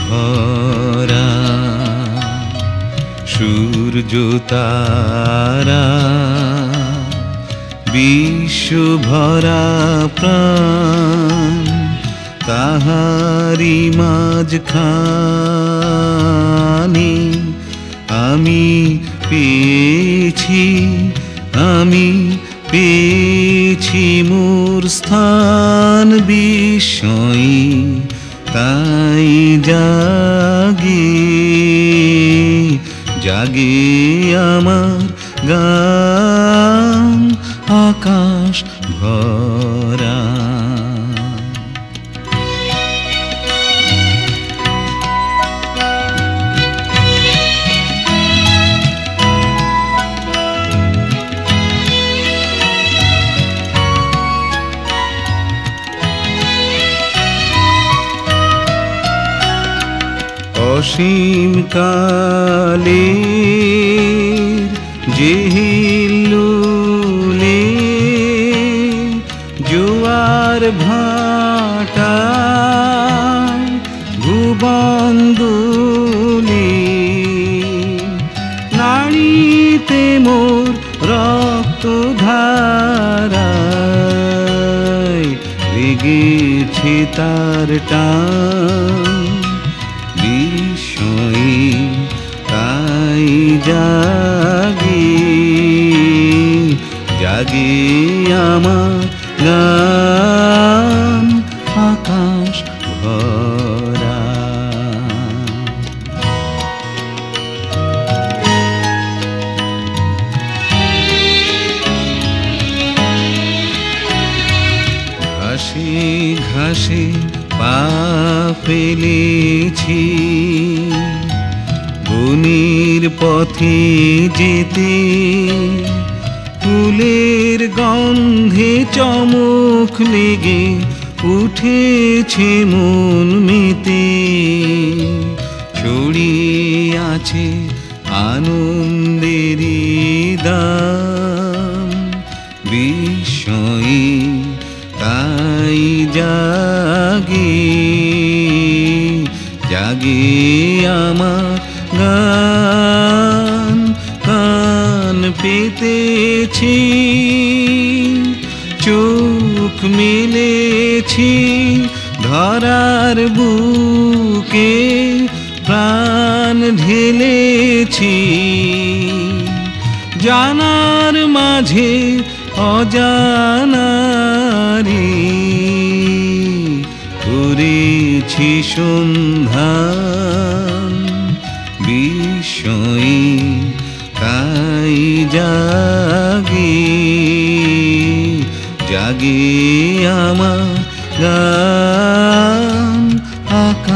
ভরা সূর্য, তারা বিশ্ব ভরা প্রাণ তাহারি মাঝখানে আমি পেয়েছি আমি পেয়েছি মোর স্থান বিস্ময়ী। তাই জাগি জাগি আমার গান আকাশ ভরা। অসীম কালে জেহিলুলে জোয়ার ভাটা ভুবন্দুলি নাড়িতে মোর রক্ত ধারায় লেগেছে তার টান। জাগে জাগে আমার গান আকাশ ভরা। ঘাসে ঘাসে পা ফেলেছি। বনির পথে যেতে, ফুলের গন্ধে চমক লেগে উঠেছে মন মেতে। ছড়িয়ে আছে আনন্দেরই দাম, বিস্ময়ী তাই জাগে জাগে আমার গান কান পেতেছি চোখ মেলেছি ধরার বুকে প্রাণ ঢেলেছি। জানার মাঝে অজানারি করেছি সন্ধান বিষয়ী তাই জাগি জাগি আমার গান আক